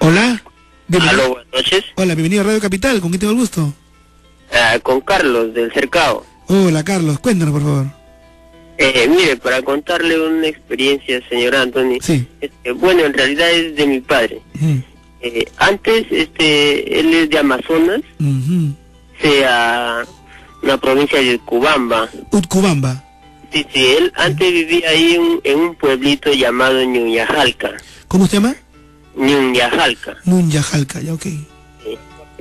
Hola. Aló, buenas noches. Hola, bienvenido a Radio Capital. ¿Con quién tengo el gusto? Ah, con Carlos, del Cercado. Hola, Carlos. Cuéntanos, por favor. Eh, mire, para contarle una experiencia, señor Anthony. Sí. Este, bueno, en realidad es de mi padre. Eh, antes, este, él es de Amazonas, sea una provincia de Cubamba. Utcubamba. Sí, sí, él antes vivía ahí en, en un pueblito llamado Ñuñajalca. ¿Cómo se llama? Ñuñajalca. Nunyajalca, ya, ok.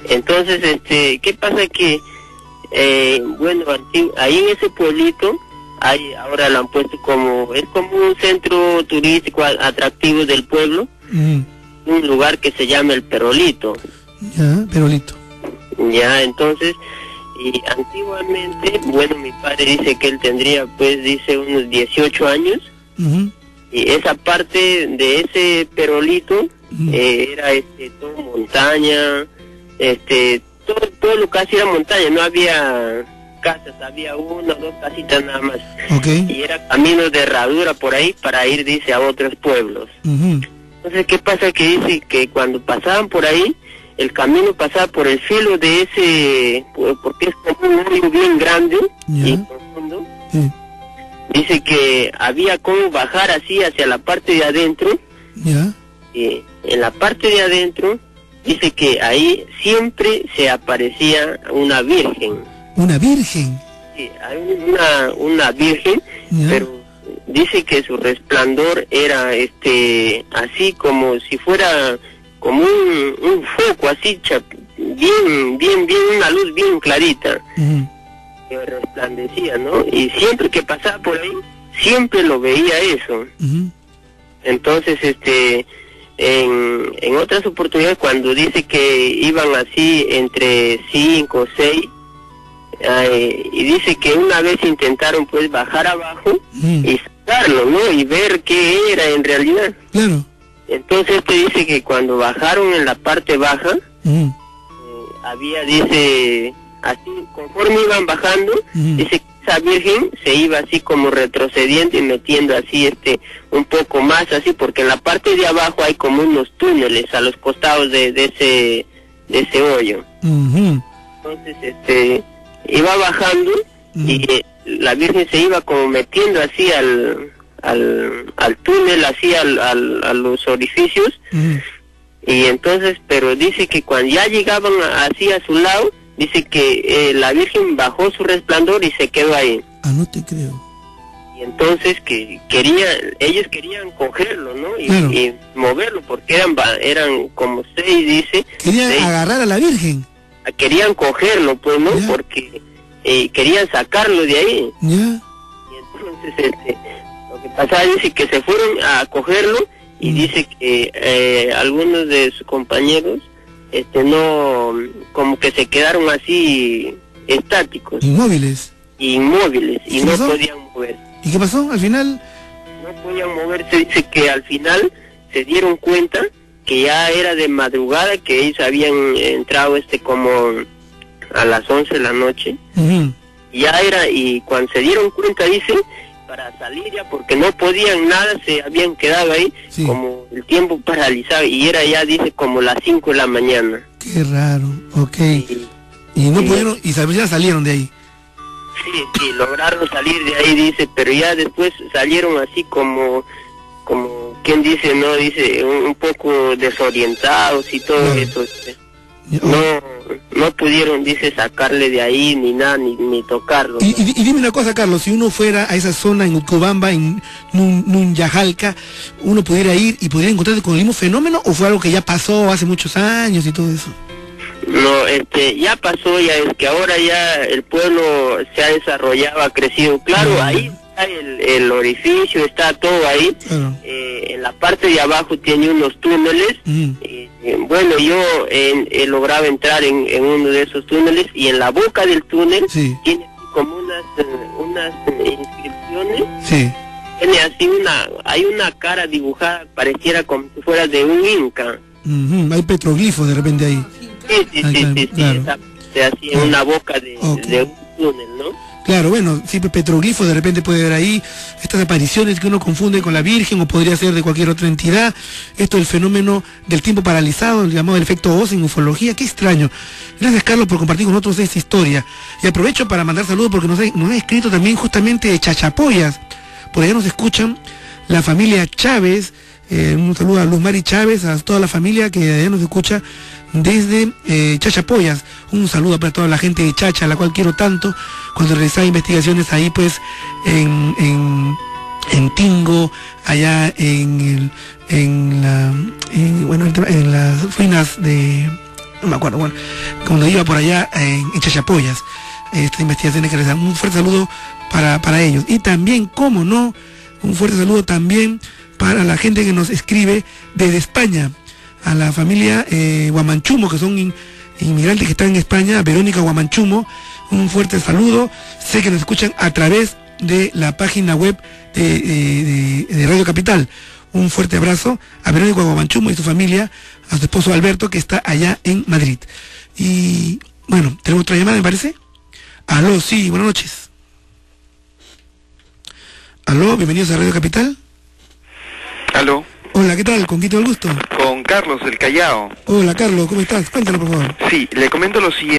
Entonces, este, ¿qué pasa que, eh, bueno, ahí en ese pueblito, hay, ahora lo han puesto como, es como un centro turístico atractivo del pueblo, Ujú. un lugar que se llama El Perolito. Ya, Perolito. Ya, entonces, y antiguamente, bueno, mi padre dice que él tendría, pues, dice unos 18 años, y esa parte de ese Perolito eh, era este todo montaña este todo el pueblo casi era montaña no había casas había una o dos casitas nada más. Y era camino de herradura por ahí para ir dice a otros pueblos. Entonces qué pasa que dice que cuando pasaban por ahí el camino pasaba por el filo de ese por- porque es como un río bien grande y profundo. Dice que había como bajar así hacia la parte de adentro en la parte de adentro dice que ahí siempre se aparecía una virgen. Una virgen. Sí, hay una, una virgen, Ya. pero dice que su resplandor era este así como si fuera como un, un foco así chap- bien bien bien una luz bien clarita que resplandecía no y siempre que pasaba por ahí siempre lo veía eso. Entonces, este, en, en otras oportunidades, cuando dice que iban así entre cinco o seis, eh, y dice que una vez intentaron pues bajar abajo Ujú. y sacarlo, ¿no? Y ver qué era en realidad. Claro. Entonces, este dice que cuando bajaron en la parte baja, Ujú. eh, había, dice, así, conforme iban bajando, Ujú. dice esa virgen se iba así como retrocediendo y metiendo así este un poco más así porque en la parte de abajo hay como unos túneles a los costados de, de ese de ese hoyo. Entonces este iba bajando y eh, la virgen se iba como metiendo así al al, al túnel así al, al- a los orificios. Y entonces, pero dice que cuando ya llegaban así a su lado, dice que eh, la Virgen bajó su resplandor y se quedó ahí. Ah, no te creo. Y entonces que quería, ellos querían cogerlo, ¿no? Y, Claro. y moverlo, porque eran eran como seis, dice. Querían seis. agarrar a la virgen. Querían cogerlo, pues, ¿no? Ya. Porque eh, querían sacarlo de ahí. Ya. Y entonces, este, lo que pasaba dice que se fueron a cogerlo y Mm. dice que eh, algunos de sus compañeros, este, no, como que se quedaron así estáticos, Inmóviles. inmóviles y ¿Qué no pasó? podían moverse. ¿Y qué pasó? Al final. No podían moverse, dice que al final se dieron cuenta que ya era de madrugada, que ellos habían entrado este como a las 11 de la noche ya era y cuando se dieron cuenta dice para salir ya porque no podían nada se habían quedado ahí Sí. como el tiempo paralizado y era ya dice como las 5 de la mañana Qué raro. Ok. y, Y no Sí. pudieron. Y ya salieron de ahí. sí sí lograron salir de ahí dice pero ya después salieron así como como quien dice no dice un, un poco desorientados y todo eso. Ya, no no pudieron dice sacarle de ahí ni nada ni, ni tocarlo Y, ¿no? y- y dime una cosa, Carlos, si uno fuera a esa zona en Utcubamba, en Nun- Nunyajalca, ¿uno pudiera ir y pudiera encontrarse con el mismo fenómeno o fue algo que ya pasó hace muchos años y todo eso? No, este, ya pasó, ya es que ahora ya el pueblo se ha desarrollado, ha crecido. Claro, Mm. ahí el, el orificio, está todo ahí. Claro. Eh, en la parte de abajo tiene unos túneles. Mm. Eh, bueno, yo eh, he logrado entrar en, en uno de esos túneles y en la boca del túnel Sí, tiene como unas, eh, unas inscripciones. sí. Tiene así una, hay una cara dibujada, pareciera como si fuera de un inca. Hay petroglifos de repente ahí. Sí, sí, Ah, sí, claro, sí, sí, claro. esa- de así en una boca de, de un túnel, ¿no? Claro, bueno, sí, petroglifos de repente puede haber ahí, estas apariciones que uno confunde con la Virgen o podría ser de cualquier otra entidad, esto del fenómeno del tiempo paralizado, el llamado el efecto Oz en ufología, qué extraño. Gracias Carlos por compartir con nosotros esta historia. Y aprovecho para mandar saludos porque nos ha, ha escrito también justamente Chachapoyas, por allá nos escuchan la familia Chávez, eh, un saludo a Luz Mari Chávez, a toda la familia que allá nos escucha desde eh, Chachapoyas. Un saludo para toda la gente de Chacha, la cual quiero tanto, cuando realizaba investigaciones ahí pues en, en, en Tingo, allá en, en, la, en, bueno, en las ruinas de, no me acuerdo, bueno, cuando iba por allá en, Chachapoyas, esta investigación que realizar. Un fuerte saludo para, para ellos. Y también, como no, un fuerte saludo también para la gente que nos escribe desde España, a la familia eh, Guamanchumo, que son in, inmigrantes que están en España, Verónica Guamanchumo, un fuerte saludo. Sé que nos escuchan a través de la página web de, de, de, de Radio Capital. Un fuerte abrazo a Verónica Guamanchumo y su familia, a su esposo Alberto, que está allá en Madrid. Y bueno, tenemos otra llamada, me parece. Aló, sí, buenas noches. Aló, bienvenidos a Radio Capital. Aló. Hola, ¿qué tal? ¿Con quién tengo el gusto? Carlos del Callao. Hola, Carlos, ¿cómo estás? Cuéntalo, por favor. Sí, le comento lo siguiente.